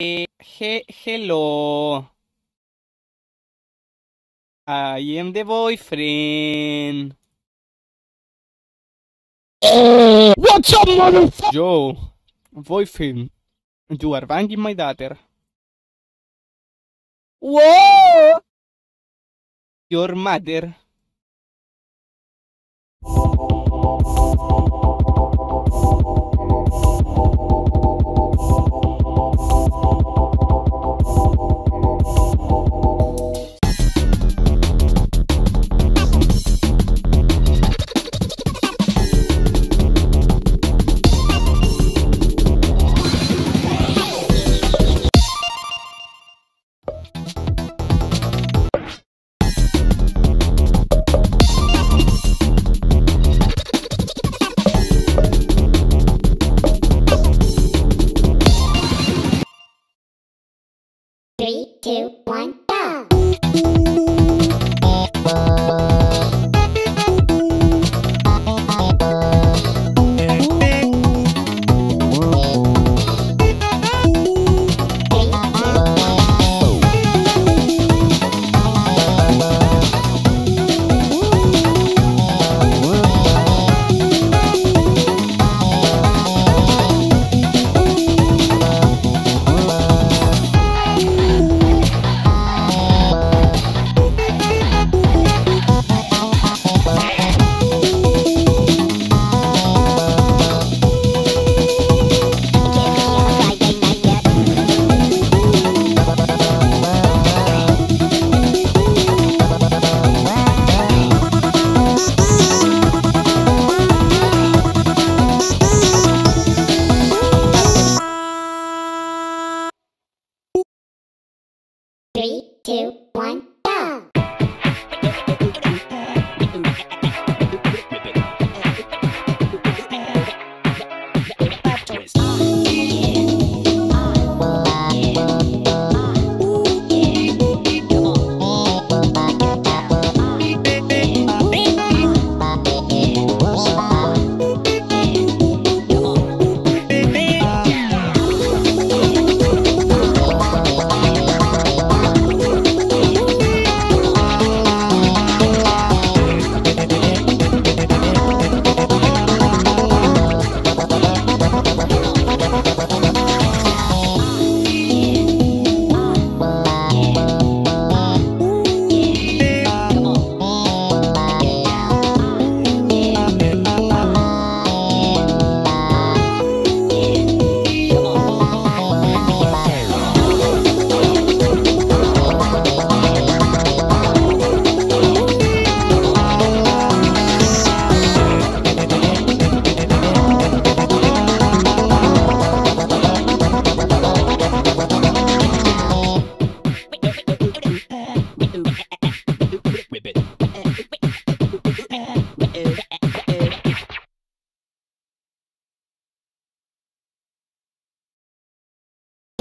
Eh, he hello. I am the boyfriend. What's up, motherfucker? Joe, boyfriend, you are banging my daughter. Whoa! Your mother. Two, one,